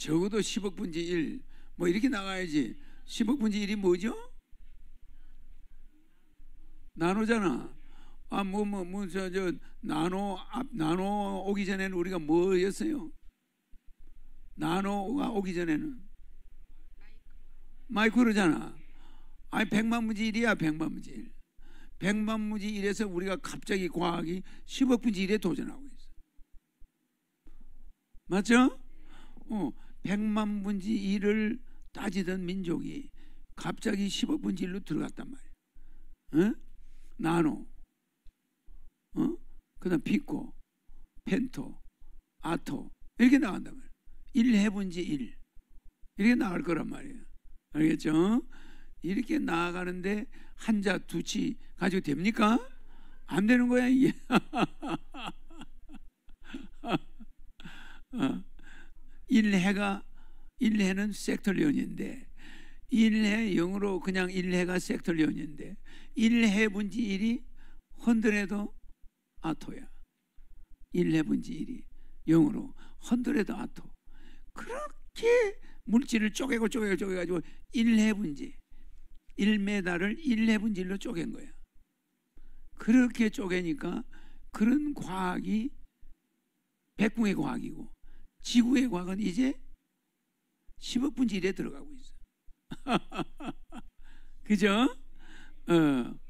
적어도 10억 분지 1. 뭐 이렇게 나가야지. 10억 분지 1이 뭐죠? 나노잖아. 아, 뭐, 뭐, 뭐, 저, 저, 나노, 앞, 나노 오기 전에는 우리가 뭐였어요? 나노가 오기 전에는 마이크로잖아. 아니, 백만 분지 1이야, 백만 분지 1. 백만 분지 1에서 우리가 갑자기 과학이 10억 분지 1에 도전하고 있어. 맞죠? 어, 백만 분지 1을 따지던 민족이 갑자기 10억 분지 1로 들어갔단 말이야. 어? 나노, 어? 그다음 피코, 펜토, 아토 이렇게 나간단 말이야. 1해분지 1 이렇게 나갈 거란 말이에요. 알겠죠? 이렇게 나아가는데 한자 두치 가지고 됩니까? 안 되는 거야 이게. 어, 1해가 1해는 섹털리온인데 1해 영어로 그냥 1해가 섹털리온인데 1해 분지 1이 헌드레도 아토야. 1해 분지 1이 영어로 헌드레도 아토. 그렇게 물질을 쪼개고 쪼개고 쪼개가지고 1해 분지 1메다를 1해 분지 1로 쪼갠 거야. 그렇게 쪼개니까 그런 과학이 백궁의 과학이고 지구의 과학은 이제 10억 분지 1에 들어가고 있어. 그죠? 어.